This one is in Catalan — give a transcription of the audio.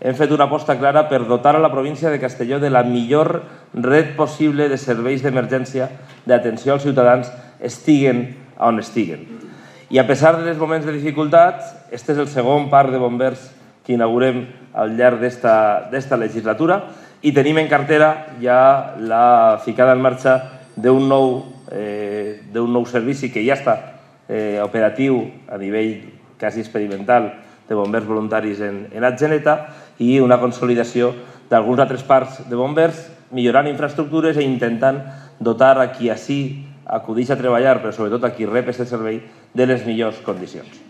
hem fet una aposta clara per dotar a la província de Castelló de la millor red possible de serveis d'emergència d'atenció als ciutadans estiguen on estiguen. I a pesar dels moments de dificultat, este és el segon parc de bombers que inaugurem al llarg d'esta legislatura i tenim en cartera ja la ficada en marxa d'un nou, eh, nou servici que ja està eh, operatiu a nivell quasi experimental de bombers voluntaris en, en Atgeneta i una consolidació d'alguns altres parcs de bombers, millorant infraestructures e intentant dotar a qui així acudeix a treballar, però sobretot a qui rep aquest servei, de les millors condicions.